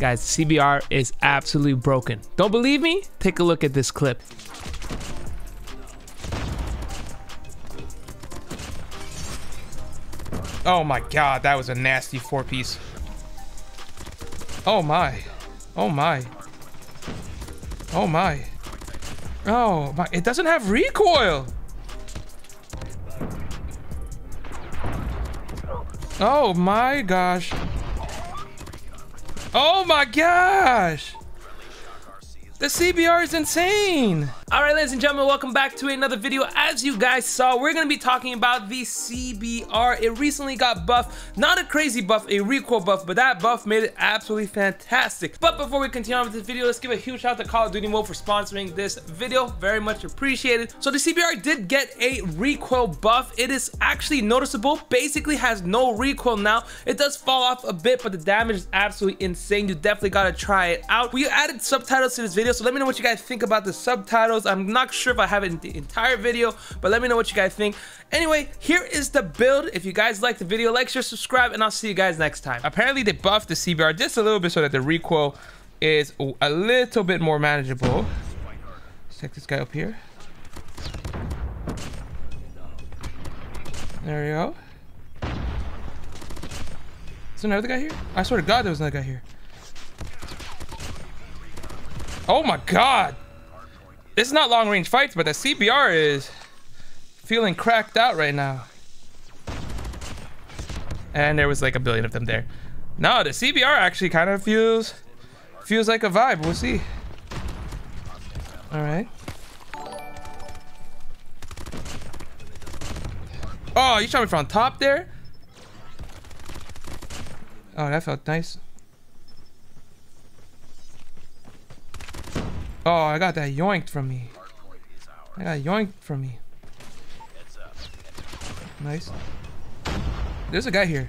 Guys, CBR is absolutely broken. Don't believe me? Take a look at this clip. Oh my god, that was a nasty four piece. Oh my. Oh my. Oh my. Oh my. It doesn't have recoil. Oh my gosh. Oh my gosh. The CBR is insane. All right, ladies and gentlemen, welcome back to another video. As you guys saw, we're gonna be talking about the CBR. It recently got buffed, not a crazy buff, a recoil buff, but that buff made it absolutely fantastic. But before we continue on with this video, let's give a huge shout out to Call of Duty Mobile for sponsoring this video. Very much appreciated. So the CBR did get a recoil buff. It is actually noticeable, basically has no recoil now. It does fall off a bit, but the damage is absolutely insane. You definitely gotta try it out. We added subtitles to this video, so let me know what you guys think about the subtitles videos. I'm not sure if I have it in the entire video, but let me know what you guys think. Anyway, here is the build. If you guys like the video, like, share, subscribe, and I'll see you guys next time. Apparently, they buffed the CBR just a little bit so that the recoil is a little bit more manageable. Let's check this guy up here. There we go. Is there another guy here? I swear to God, there was another guy here. Oh my God! This is not long range fights, but the CBR is feeling cracked out right now. And there was like a billion of them there. No, the CBR actually kind of feels feels like a vibe. We'll see. All right. Oh, you shot me from top there? Oh, that felt nice. Oh, I got that yoinked from me. I got yoinked from me. Nice. There's a guy here.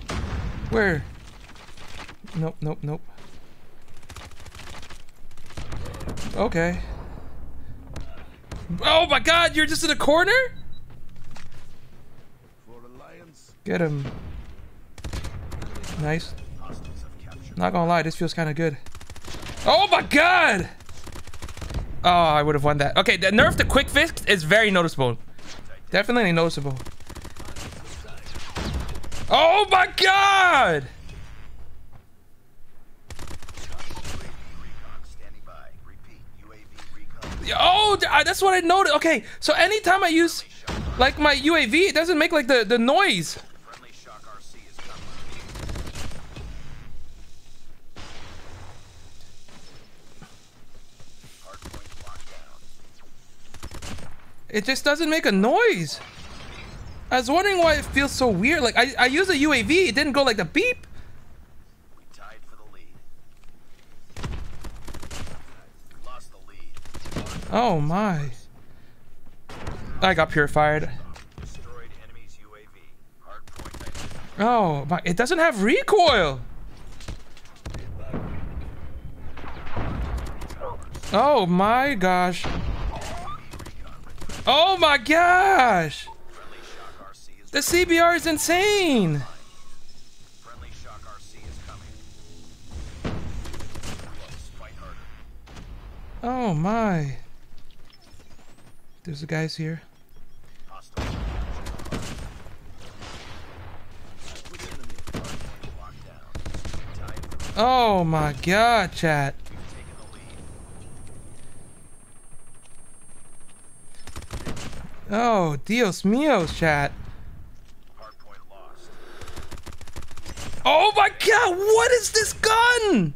Where? Nope, nope, nope. Okay. Oh my god, you're just in a corner? Get him. Nice. Not gonna lie, this feels kind of good. Oh my god! Oh, I would have won that. Okay, the nerf to quick fix is very noticeable. Definitely noticeable. Oh my god! Oh, uh, that's what I noticed. Okay, so anytime I use like my UAV, it doesn't make like the, the noise. It just doesn't make a noise. I was wondering why it feels so weird. Like, I, I use a UAV, it didn't go like the beep. Oh my. I got purified. Oh my, it doesn't have recoil. Oh my gosh. Oh my gosh! The CBR is insane! Oh my. There's the guys here. Oh my god, chat. Oh, Dios mio, chat. Oh my god, what is this gun?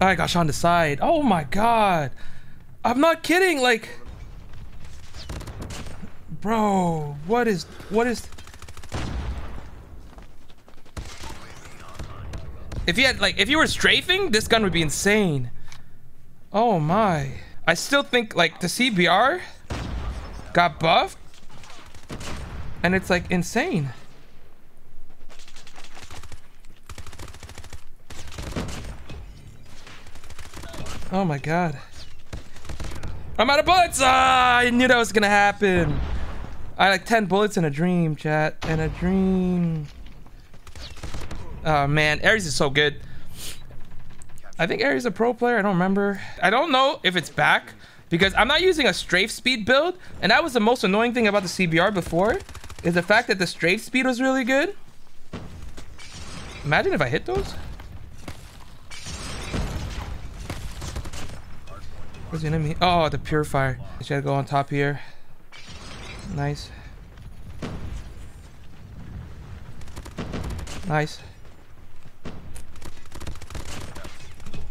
I got shot on the side. Oh my god. I'm not kidding, like... Bro, what is... What is... If you had like if you were strafing, this gun would be insane. Oh my. I still think like the CBR got buffed and it's like insane. Oh my god. I'm out of bullets! Ah, I knew that was gonna happen. I like 10 bullets in a dream, chat. In a dream. Oh man, Ares is so good. I think Ares is a pro player. I don't remember. I don't know if it's back because I'm not using a strafe speed build. And that was the most annoying thing about the CBR before is the fact that the strafe speed was really good. Imagine if I hit those. Where's the enemy? Oh, the purifier. I should go on top here. Nice. Nice.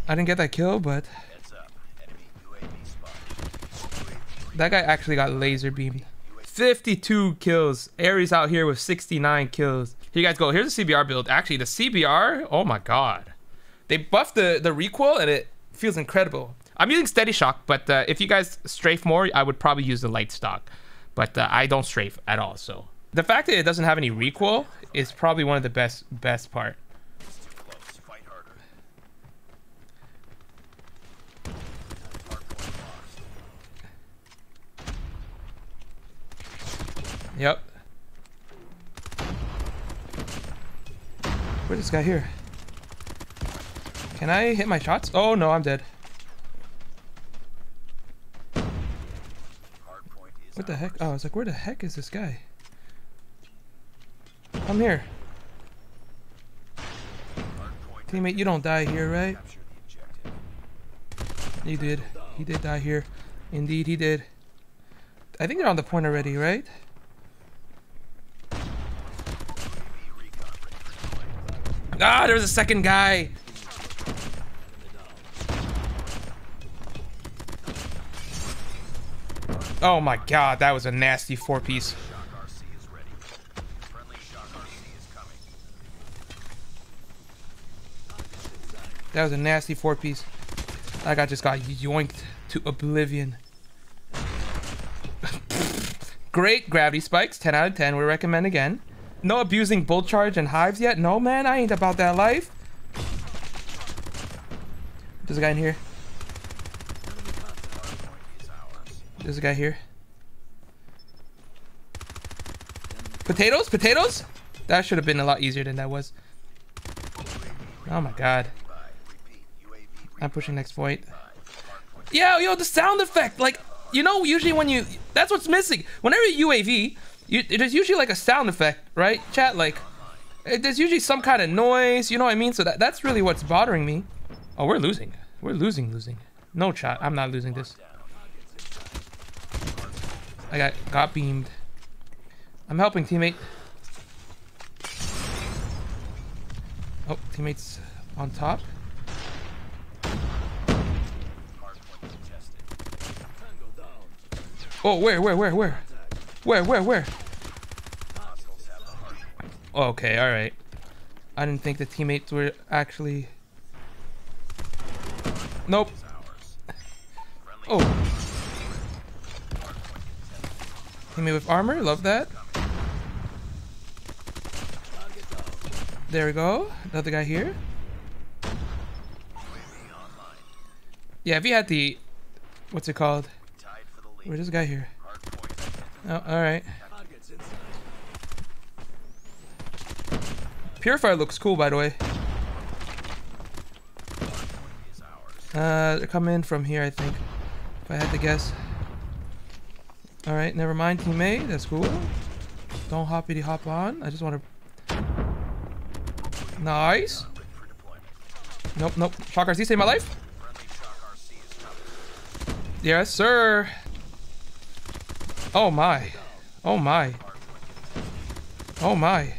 I didn't get that kill, but that guy actually got laser beamed. 52 kills. Ares out here with 69 kills. Here you guys go. Here's the CBR build. Actually, the CBR, oh my god. They buffed the, the recoil and it feels incredible. I'm using Steady Stock, but uh, if you guys strafe more, I would probably use the light stock. But uh, I don't strafe at all, so. The fact that it doesn't have any recoil is probably one of the best best part. Yep. Where's this guy here? Can I hit my shots? Oh no, I'm dead. What the heck? Oh, I was like, where the heck is this guy? I'm here. Teammate, you don't die here, right? He did. He did die here. Indeed, he did. I think they're on the point already, right? Ah, there's a second guy. Oh my god, that was a nasty four piece. That was a nasty four piece. That guy just got yoinked to oblivion. Great gravity spikes, 10 out of 10. We recommend again. No abusing bull charge and hives yet? No, man, I ain't about that life. There's a guy in here. There's a guy here. Potatoes? Potatoes? That should have been a lot easier than that was. Oh my god. I'm pushing next point. Yeah, yo, the sound effect. Like, you know, usually when you... That's what's missing. Whenever UAV, you, there's usually like a sound effect, right? Chat, like, it, there's usually some kind of noise, you know what I mean? So that, that's really what's bothering me. Oh, we're losing. We're losing, losing. No chat, I'm not losing this. I got, got beamed. I'm helping, teammate. Oh, teammates on top. Oh, where, where, where, where? Where, where, where? Okay, alright. I didn't think the teammates were actually... Nope. Oh. Teammate with armor, love that. There we go. Another guy here. Yeah, if you had the... What's it called? Where's this guy here? Oh, alright. Purifier looks cool, by the way. Uh, they're coming in from here, I think. If I had to guess. Alright, never mind, team A. That's cool. Don't hoppity hop on. I just want to... Nice. Nope, nope. Shock RC saved my life. Yes, sir. Oh my. Oh my. Oh my.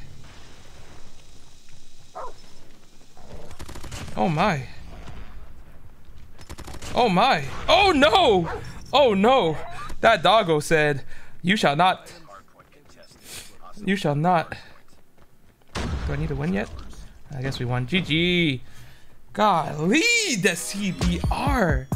Oh my. Oh my. Oh no! Oh no! That doggo said, you shall not. You shall not. Do I need to win yet? I guess we won. GG. Golly, the CBR.